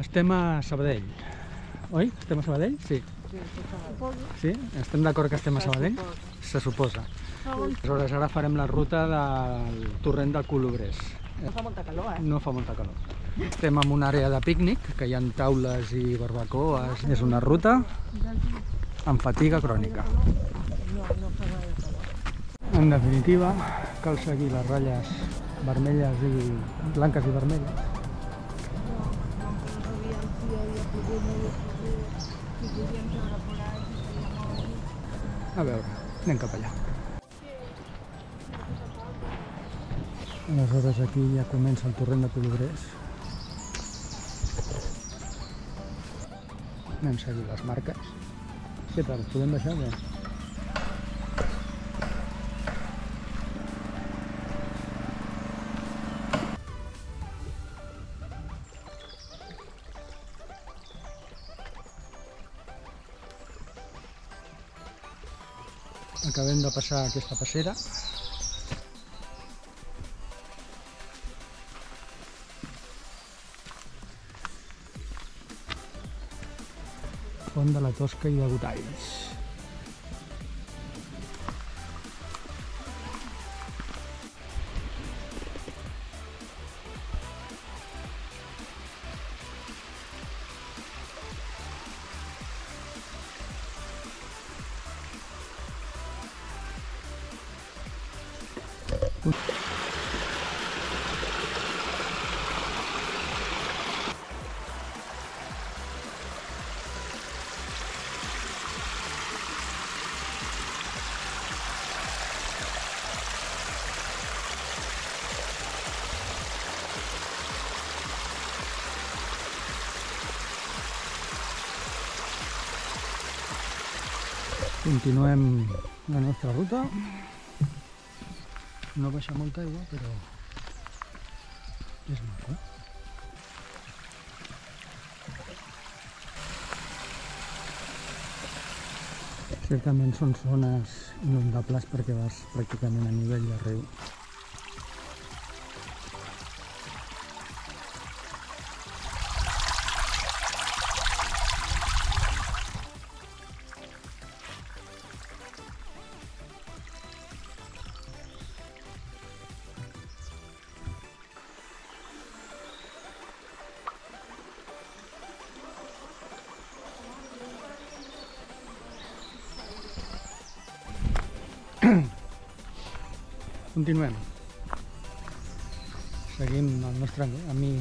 Estem a Sabadell. Oi? Estem a Sabadell? Sí. Sí? Estem d'acord que estem a Sabadell? Se suposa. Aleshores, ara farem la ruta del torrent de Colobrers. No fa molta calor, eh? No fa molta calor. Estem en una àrea de pícnic, que hi ha taules i barbacoes. És una ruta amb fatiga crònica. En definitiva, cal seguir les ratlles vermelles i blanques i vermelles. A veure, anem cap allà. Aleshores aquí ja comença el torrent de Colobrers. Anem seguint les marques. Què tal? Podem o què? Acabem de passar aquesta passera. Font de la Tosca i de Gotalls. Continuem la nostra ruta. No baixa molta aigua, però és maco. Certament són zones inundables perquè vas pràcticament a nivell de riu. Continuemos. Seguimos a, nuestra, a mi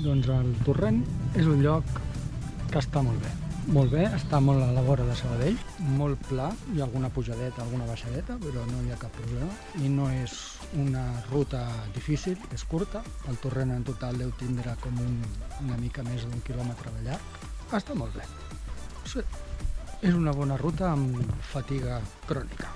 Doncs el torrent és un lloc que està molt bé. Molt bé, està molt a la vora de Sabadell, molt pla, hi ha alguna pujadeta, alguna baixadeta, però no hi ha cap problema. I no és una ruta difícil, és curta. El torrent en total deu tindre com un, una mica més d'un quilòmetre de llarg. Està molt bé. Sí, és una bona ruta amb fatiga crònica.